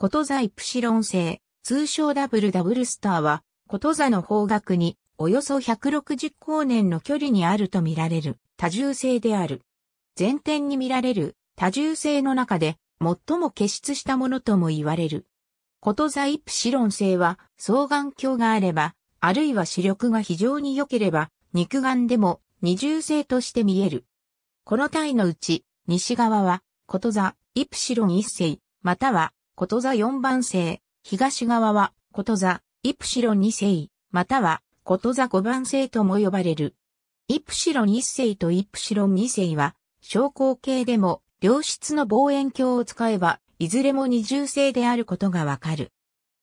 こと座イプシロン星、通称ダブルダブルスターは、こと座の方角におよそ160光年の距離にあるとみられる多重星である。前天に見られる多重星の中で最も傑出したものとも言われる。こと座イプシロン星は双眼鏡があれば、あるいは視力が非常に良ければ、肉眼でも二重星として見える。この体のうち、西側は、こと座、イプシロン一星、または、こと座四番星、東側は、こと座、イプシロン二星、または、こと座五番星とも呼ばれる。イプシロン一星とイプシロン二星は、小光形でも、良質の望遠鏡を使えば、いずれも二重星であることがわかる。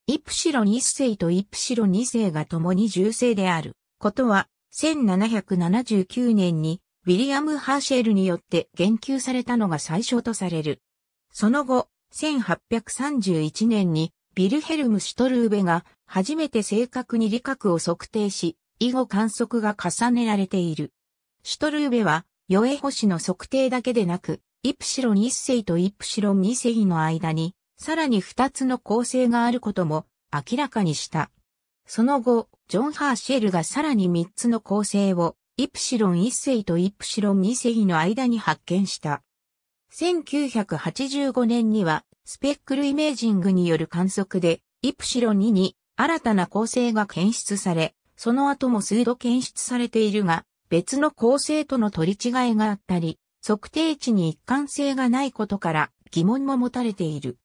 イプシロン一星とイプシロン二星が共に重星であることは、1779年にウィリアム・ハーシェルによって言及されたのが最初とされる。その後、1831年にビルヘルム・シュトルーベが初めて正確に理覚を測定し、以後観測が重ねられている。シュトルーベは、ヨエ星の測定だけでなく、イプシロン1星とイプシロン2星の間に、さらに2つの構成があることも明らかにした。その後、ジョン・ハーシェルがさらに3つの構成を、イプシロン1星とイプシロン2星の間に発見した。1985年には、スペックルイメージングによる観測で、イプシロン2に新たな構成が検出され、その後も数度検出されているが、別の構成との取り違いがあったり、測定値に一貫性がないことから疑問も持たれている。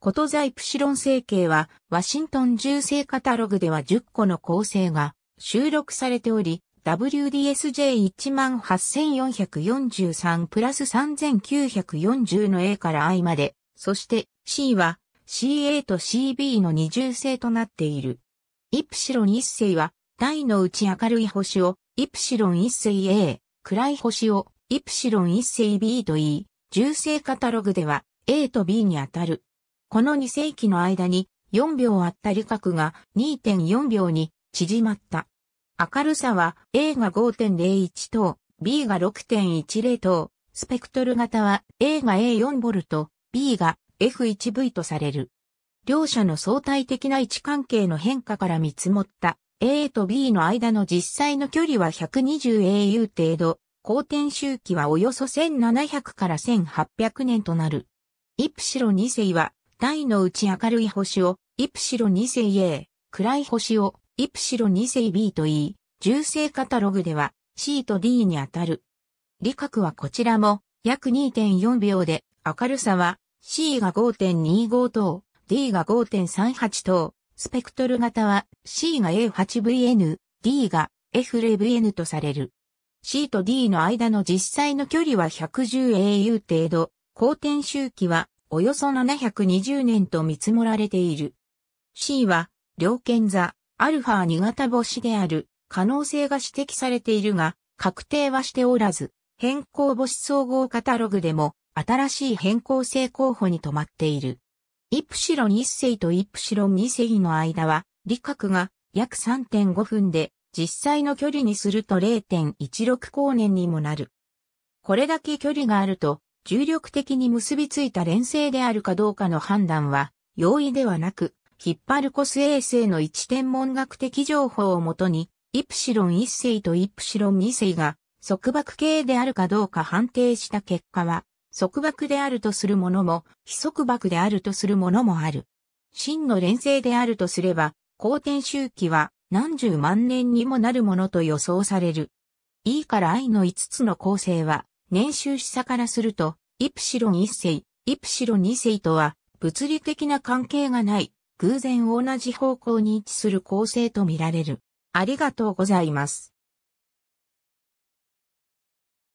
ことザイプシロン星系は、ワシントン重星カタログでは10個の構成が収録されており、WDSJ18443 プラス3940の A から I まで、そして C は CA と CB の二重星となっている。イプシロン一星は、台のうち明るい星を、イプシロン一星 A、暗い星を、イプシロン一星 B と言い、重星カタログでは A と B にあたる。この2世紀の間に4秒あった理覚が2.4秒に縮まった。明るさは A が5.01等、B が6.10等、スペクトル型は A が A4V、B が F1V とされる。両者の相対的な位置関係の変化から見積もった A と B の間の実際の距離は 120au 程度、公転周期はおよそ1700から1800年となる。イプシロ2世は、台のうち明るい星を、イプシロ2世 A、暗い星を、イプシロン2世 B と言い、重星カタログでは C と D にあたる。理覚はこちらも約2.4秒で明るさは C が5.25等、D が5.38等、スペクトル型は C が A8VN、D が F0VN とされる。C と D の間の実際の距離は 110au 程度、公転周期はおよそ720年と見積もられている。C は、両剣座、アルファ2型星である可能性が指摘されているが、確定はしておらず、変更星総合カタログでも新しい変更性候補に止まっている。イプシロン1世とイプシロン2世の間は、理覚が約3.5分で、実際の距離にすると0.16光年にもなる。これだけ距離があると、重力的に結びついた連星であるかどうかの判断は、容易ではなく、ヒッパルコス衛星の一天文学的情報をもとに、イプシロン1世とイプシロン2世が束縛系であるかどうか判定した結果は、束縛であるとするものも、非束縛であるとするものもある。真の連星であるとすれば、公転周期は何十万年にもなるものと予想される。E から I の5つの構成は、年収視差からすると、イプシロン1世、イプシロン2世とは、物理的な関係がない偶然同じ方向に位置する構成とみられる。ありがとうございます。